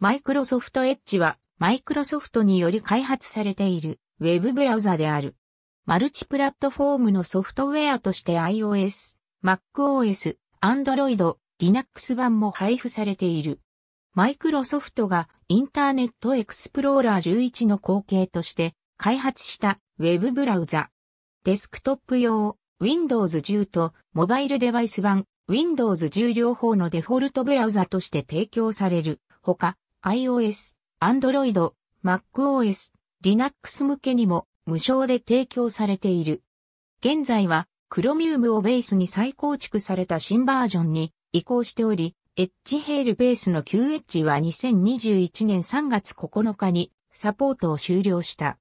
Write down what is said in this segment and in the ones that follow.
マイクロソフトエッジはマイクロソフトにより開発されているウェブブラウザである。マルチプラットフォームのソフトウェアとして iOS、MacOS、Android、Linux 版も配布されている。マイクロソフトがインターネットエクスプローラー11の後継として開発したウェブブラウザ。デスクトップ用 Windows 10とモバイルデバイス版 Windows 10両方のデフォルトブラウザとして提供されるほか iOS、Android、MacOS、Linux 向けにも無償で提供されている。現在は Chromium をベースに再構築された新バージョンに移行しており、エッジヘールベースの Q エッジは2021年3月9日にサポートを終了した。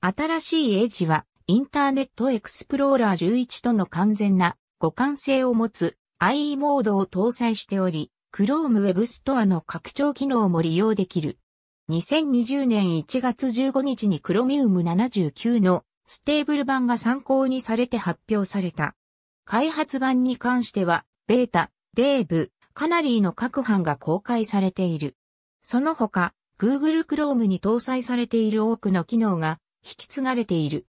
新しいエッジはインターネットエクスプローラー11との完全な互換性を持つ IE モードを搭載しており、Chrome Web Store の拡張機能も利用できる。2020年1月15日に Chromium 79の stable 版が参考にされて発表された。開発版に関しては、 Beta、Dev、Canary の各版が公開されている。その他、Google Chrome に搭載されている多くの機能が引き継がれている。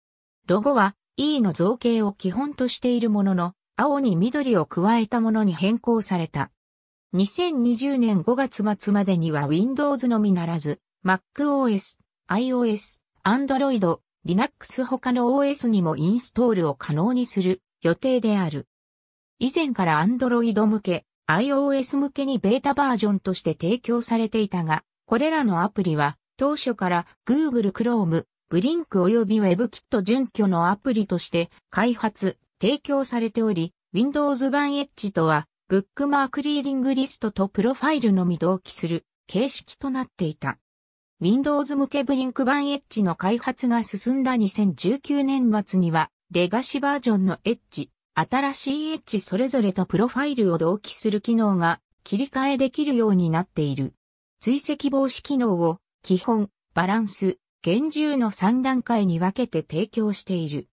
ロゴは E の造形を基本としているものの、青に緑を加えたものに変更された。2020年5月末までには Windows のみならず、MacOS、iOS、Android、Linux 他の OS にもインストールを可能にする予定である。以前から Android 向け、iOS 向けにベータバージョンとして提供されていたが、これらのアプリは当初から Google Chrome、ブリンク及び WebKit 準拠のアプリとして開発、提供されており、Windows 版 Edge とは、ブックマークリーディングリストとプロファイルのみ同期する形式となっていた。Windows 向け Blink 版 Edge の開発が進んだ2019年末には、レガシバージョンの Edge、新しい Edge それぞれとプロファイルを同期する機能が切り替えできるようになっている。追跡防止機能を基本、バランス、厳重の3段階に分けて提供している。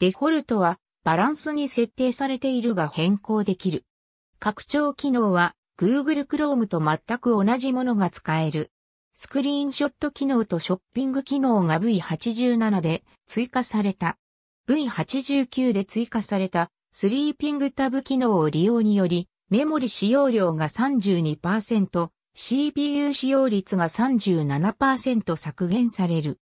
デフォルトはバランスに設定されているが変更できる。拡張機能は Google Chrome と全く同じものが使える。スクリーンショット機能とショッピング機能が V87 で追加された。V89 で追加されたスリーピングタブ機能を利用によりメモリ使用量が32%、CPU 使用率が37%削減される。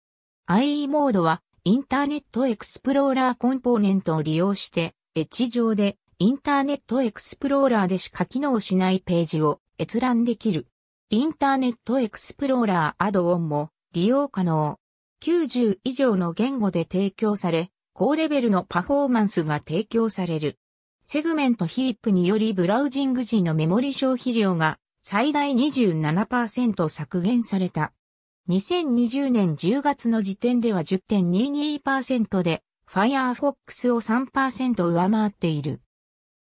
IE モードはインターネットエクスプローラーコンポーネントを利用して、エッジ上でインターネットエクスプローラーでしか機能しないページを閲覧できる。インターネットエクスプローラーアドオンも利用可能。90以上の言語で提供され、高レベルのパフォーマンスが提供される。セグメントヒープによりブラウジング時のメモリ消費量が最大27%削減された。2020年10月の時点では10.22%で Firefox を3%上回っている。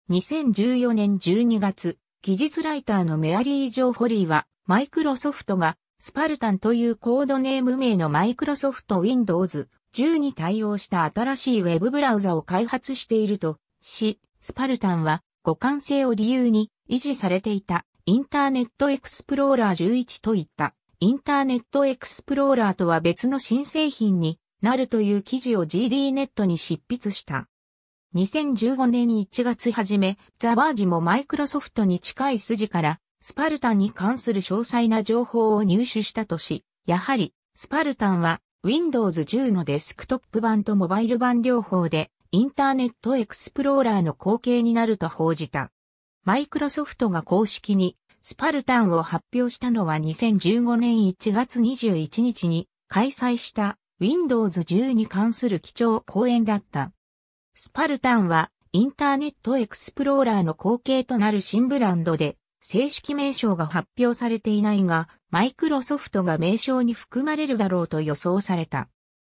2014年12月、技術ライターのメアリー・ジョー・ホリーは、マイクロソフトがスパルタンというコードネーム名のマイクロソフト Windows 10に対応した新しいウェブブラウザを開発しているとし、スパルタンは互換性を理由に維持されていたインターネットエクスプローラー11といったインターネットエクスプローラーとは別の新製品になるという記事を GD ネットに執筆した。2015年1月初め、ザバージもマイクロソフトに近い筋からスパルタンに関する詳細な情報を入手したとし、やはりスパルタンは Windows 10のデスクトップ版とモバイル版両方でインターネットエクスプローラーの後継になると報じた。マイクロソフトが公式にスパルタンを発表したのは2015年1月21日に開催した Windows 10に関する基調講演だった。スパルタンはインターネットエクスプローラーの後継となる新ブランドで正式名称が発表されていないが、マイクロソフトが名称に含まれるだろうと予想された。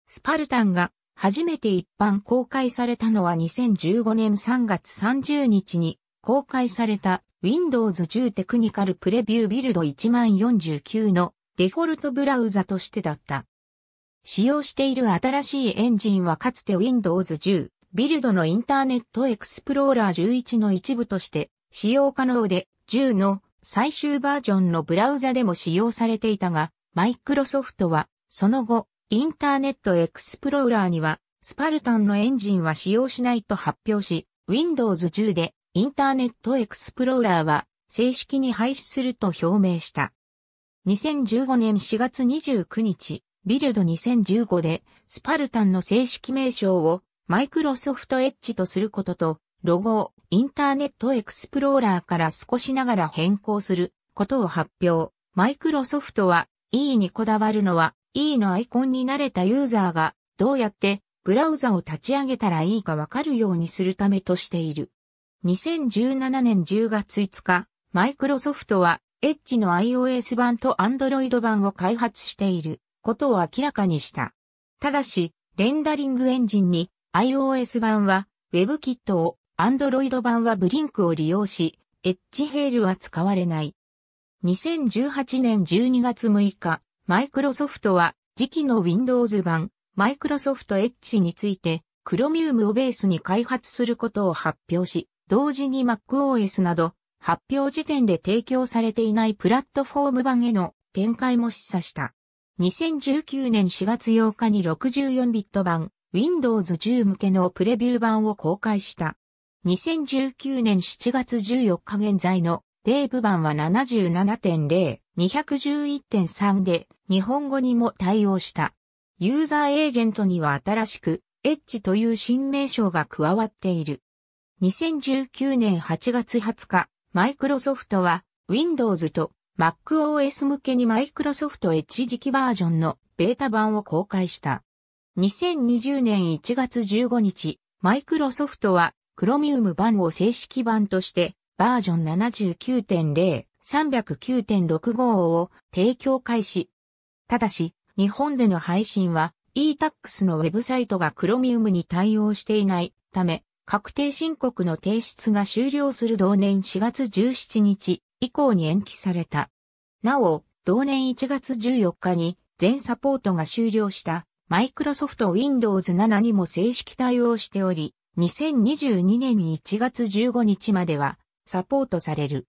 スパルタンが初めて一般公開されたのは2015年3月30日に公開された Windows 10テクニカルプレビュービルド1049のデフォルトブラウザとしてだった。使用している新しいエンジンはかつて Windows 10ビルドのインターネットエクスプローラー11の一部として使用可能で、10の最終バージョンのブラウザでも使用されていたが、マイクロソフトは、その後、インターネットエクスプローラーには、スパルタンのエンジンは使用しないと発表し、Windows 10でインターネットエクスプローラーは正式に廃止すると表明した。2015年4月29日、ビルド2015でスパルタンの正式名称をマイクロソフトエッジとすることと、ロゴをインターネットエクスプローラーから少しながら変更することを発表。マイクロソフトは E にこだわるのは E のアイコンに慣れたユーザーがどうやってブラウザを立ち上げたらいいかわかるようにするためとしている。2017年10月5日、マイクロソフトはエッジの iOS 版と Android 版を開発していることを明らかにした。ただし、レンダリングエンジンに iOS 版は WebKit を Android 版はブリンクを利用し、エッジヘールは使われない。2018年12月6日、マイクロソフトは次期の Windows 版マイクロソフトエッジについて Chromium をベースに開発することを発表し、同時に MacOS など発表時点で提供されていないプラットフォーム版への展開も示唆した。2019年4月8日に64ビット版 Windows 10向けのプレビュー版を公開した。2019年7月14日現在のデーブ版は77.0、211.3で日本語にも対応した。ユーザーエージェントには新しく、エッジという新名称が加わっている。2019年8月20日、マイクロソフトは Windows と MacOS 向けにマイクロソフトエッジ時期バージョンのベータ版を公開した。2020年1月15日、マイクロソフトは Chromium 版を正式版としてバージョン79.0、309.65を提供開始。ただし、日本での配信は e-tax のウェブサイトが Chromium に対応していないため、確定申告の提出が終了する同年4月17日以降に延期された。なお、同年1月14日に全サポートが終了したマイクロソフト Windows 7にも正式対応しており、2022年1月15日まではサポートされる。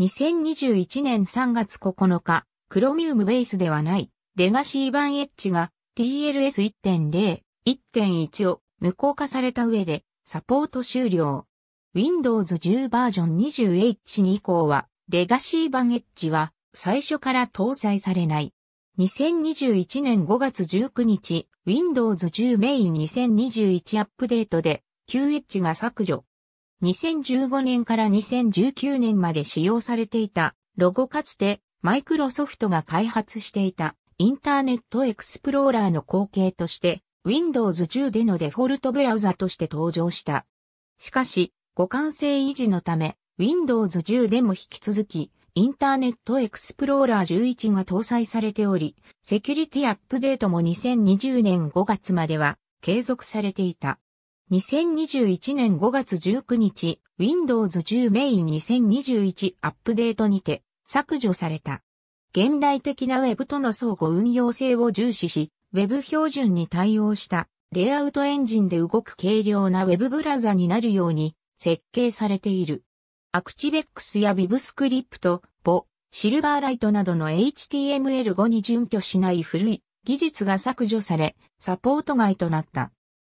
2021年3月9日、Chromium ベースではないレガシー版エッジが TLS1.0、1.1を無効化された上でサポート終了。Windows 10バージョン 20H 以降はレガシー版エッジは最初から搭載されない。2021年5月19日、Windows 10メイン2021アップデートで QH が削除。2015年から2019年まで使用されていたロゴかつてマイクロソフトが開発していたインターネットエクスプローラーの後継として Windows 10でのデフォルトブラウザとして登場した。しかし、互換性維持のため Windows 10でも引き続きインターネットエクスプローラー11が搭載されており、セキュリティアップデートも2020年5月までは継続されていた。2021年5月19日、Windows 10メイン2021アップデートにて削除された。現代的な Web との相互運用性を重視し、Web 標準に対応したレイアウトエンジンで動く軽量な Web ブラザになるように設計されている。アクチベックスや VivScript、ボ、シルバーライトなどの HTML5 に準拠しない古い技術が削除され、サポート外となった。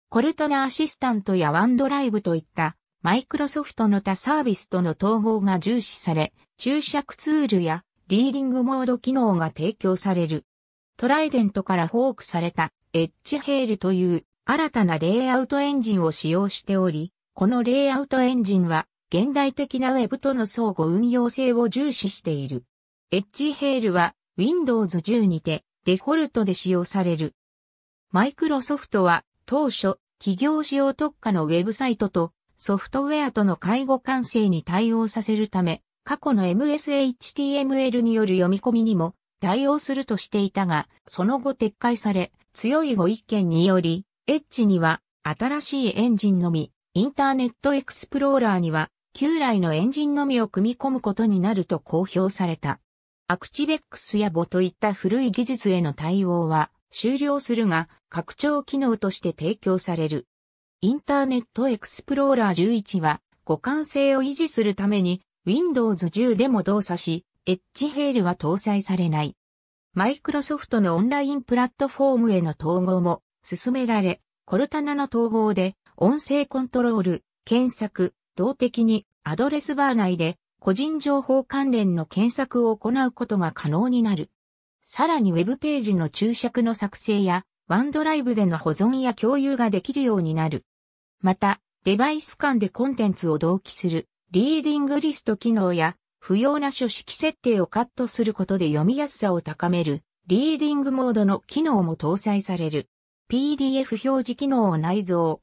コルトナアシスタントやワンドライブといったマイクロソフトの他サービスとの統合が重視され、注釈ツールやリーディングモード機能が提供される。トライデントからフォークされたエッジヘールという新たなレイアウトエンジンを使用しており、このレイアウトエンジンは現代的な Web との相互運用性を重視している。エッジヘールは Windows 10にてデフォルトで使用される。マイクロソフトは当初企業使用特化のウェブサイトとソフトウェアとの介護完成に対応させるため過去の MSHTML による読み込みにも対応するとしていたが、その後撤回され、強いご意見により、エッジには新しいエンジンのみ、インターネットエクスプローラーには旧来のエンジンのみを組み込むことになると公表された。アクチベックスやボといった古い技術への対応は終了するが拡張機能として提供される。インターネットエクスプローラー11は互換性を維持するために Windows 10でも動作し、エッジヘールは搭載されない。マイクロソフトのオンラインプラットフォームへの統合も進められ、コルタナの統合で音声コントロール、検索、動的にアドレスバー内で個人情報関連の検索を行うことが可能になる。さらにウェブページの注釈の作成やワンドライブでの保存や共有ができるようになる。また、デバイス間でコンテンツを同期するリーディングリスト機能や不要な書式設定をカットすることで読みやすさを高めるリーディングモードの機能も搭載される。PDF 表示機能を内蔵。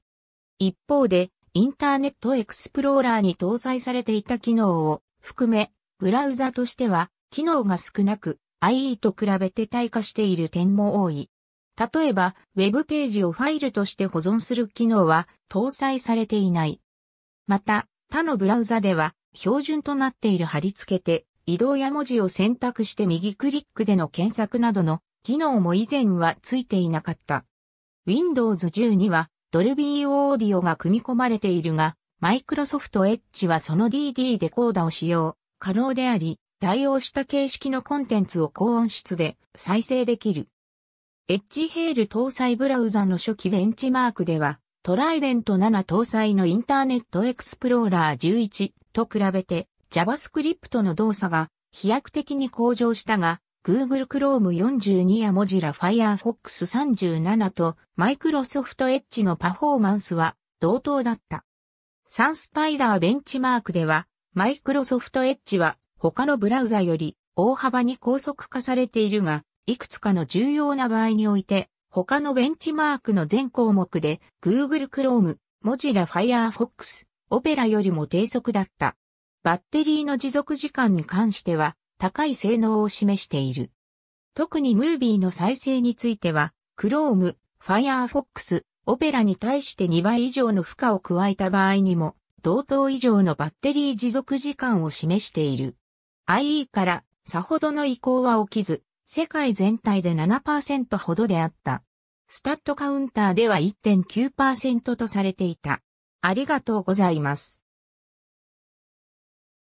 一方で、インターネットエクスプローラーに搭載されていた機能を含め、ブラウザとしては機能が少なく、IE と比べて退化している点も多い。例えば、ウェブページをファイルとして保存する機能は搭載されていない。また、他のブラウザでは標準となっている貼り付けて、移動や文字を選択して右クリックでの検索などの機能も以前はついていなかった。Windows 10にはドルビーオーディオが組み込まれているが、マイクロソフトエッジはその DD デコーダを使用可能であり、対応した形式のコンテンツを高音質で再生できる。エッジヘール搭載ブラウザの初期ベンチマークでは、トライデント7搭載のインターネットエクスプローラー11と比べて JavaScript の動作が飛躍的に向上したが、Google Chrome 42や Mozilla Firefox 37と Microsoft Edge のパフォーマンスは同等だった。サンスパイダーベンチマークでは、Microsoft Edge は他のブラウザより大幅に高速化されているが、いくつかの重要な場合において、他のベンチマークの全項目で Google Chrome、Mozilla Firefox、Opera よりも低速だった。バッテリーの持続時間に関しては高い性能を示している。特にムービーの再生については、Chrome、Firefox、Opera に対して2倍以上の負荷を加えた場合にも、同等以上のバッテリー持続時間を示している。IE からさほどの移行は起きず、世界全体で7%ほどであった。スタットカウンターでは1.9%とされていた。ありがとうございます。